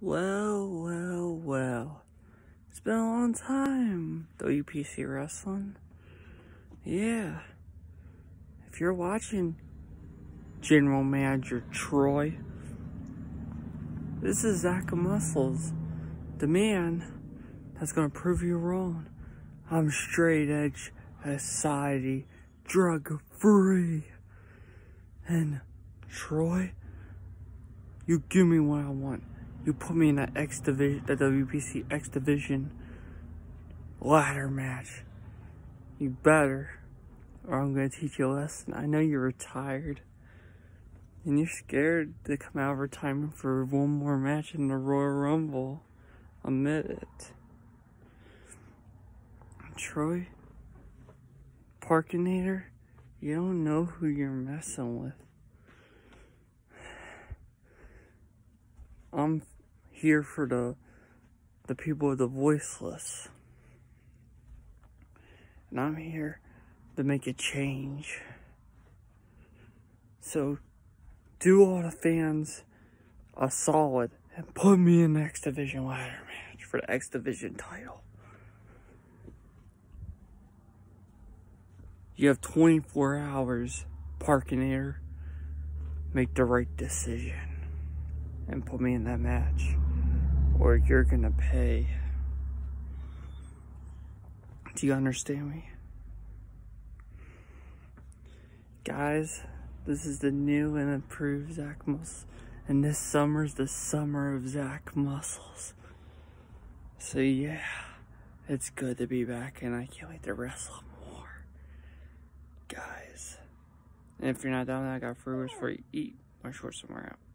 Well, well, well. It's been a long time, WPC Wrestling. Yeah. If you're watching General Manager Troy, this is Zack Muscles, the man that's gonna prove you wrong. I'm straight edge society, drug free. And Troy, you give me what I want. You put me in that X division, the WPC X division ladder match. You better, or I'm gonna teach you a lesson. I know you're retired, and you're scared to come out of retirement for one more match in the Royal Rumble. Admit it. Troy, Parkinator, you don't know who you're messing with. I'm here for the the people of the voiceless. And I'm here to make a change. So do all the fans a solid and put me in the X Division ladder match for the X Division title. You have 24 hours, Parkinator. Make the right decision and put me in that match or you're gonna pay. Do you understand me? Guys, this is the new and improved Zack Muscles. And this summer's the summer of Zack Muscles. So yeah, it's good to be back and I can't wait to wrestle more. Guys. And if you're not down I got free for you. Eat my shorts somewhere out.